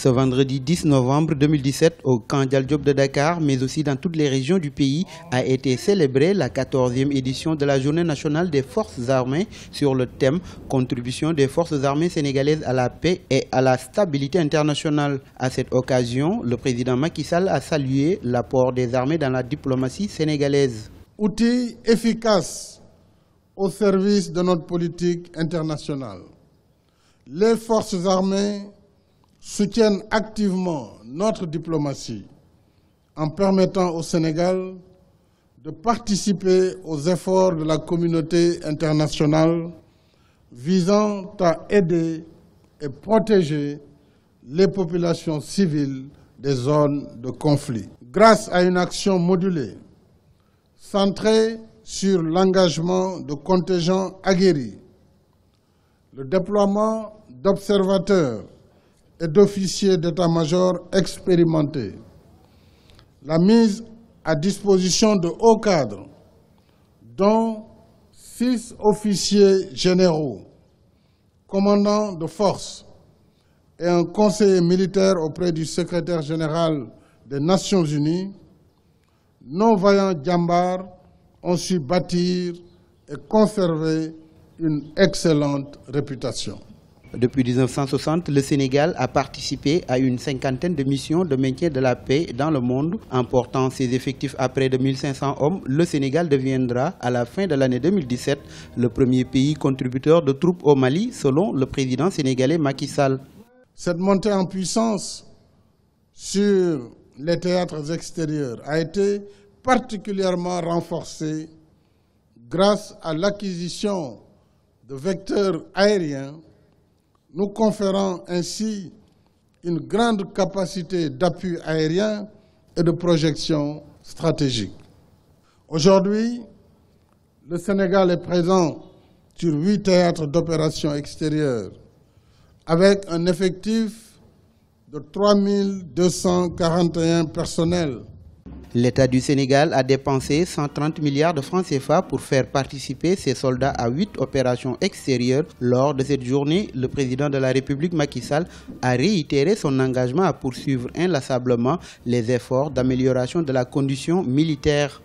Ce vendredi 10 novembre 2017, au camp Diop de Dakar, mais aussi dans toutes les régions du pays, a été célébrée la 14e édition de la Journée nationale des forces armées sur le thème Contribution des forces armées sénégalaises à la paix et à la stabilité internationale. À cette occasion, le président Macky Sall a salué l'apport des armées dans la diplomatie sénégalaise. Outil efficace au service de notre politique internationale. Les forces armées soutiennent activement notre diplomatie en permettant au Sénégal de participer aux efforts de la communauté internationale visant à aider et protéger les populations civiles des zones de conflit. Grâce à une action modulée, centrée sur l'engagement de contingents aguerris, le déploiement d'observateurs et d'officiers d'état-major expérimentés. La mise à disposition de hauts cadres, dont six officiers généraux, commandants de force et un conseiller militaire auprès du secrétaire général des Nations Unies, nos vaillants Djambar ont su bâtir et conserver une excellente réputation. Depuis 1960, le Sénégal a participé à une cinquantaine de missions de maintien de la paix dans le monde. En portant ses effectifs à près de 1500 hommes, le Sénégal deviendra, à la fin de l'année 2017, le premier pays contributeur de troupes au Mali, selon le président sénégalais Macky Sall. Cette montée en puissance sur les théâtres extérieurs a été particulièrement renforcée grâce à l'acquisition de vecteurs aériens nous conférant ainsi une grande capacité d'appui aérien et de projection stratégique. Aujourd'hui, le Sénégal est présent sur huit théâtres d'opération extérieures avec un effectif de 3241 personnels L'État du Sénégal a dépensé 130 milliards de francs CFA pour faire participer ses soldats à huit opérations extérieures. Lors de cette journée, le président de la République Macky Sall a réitéré son engagement à poursuivre inlassablement les efforts d'amélioration de la condition militaire.